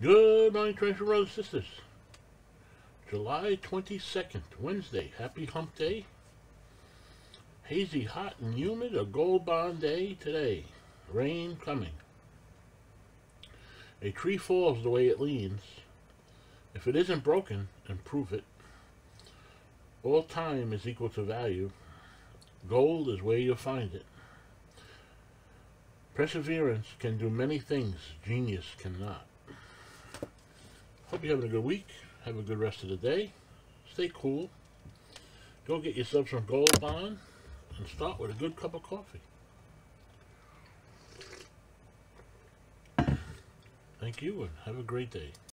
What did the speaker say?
Good morning, Treasure Brothers and Sisters. July 22nd, Wednesday. Happy Hump Day. Hazy, hot, and humid. A gold bond day today. Rain coming. A tree falls the way it leans. If it isn't broken, improve it. All time is equal to value. Gold is where you'll find it. Perseverance can do many things genius cannot. Hope you're having a good week. Have a good rest of the day. Stay cool. Go get yourself some Gold Bond and start with a good cup of coffee. Thank you and have a great day.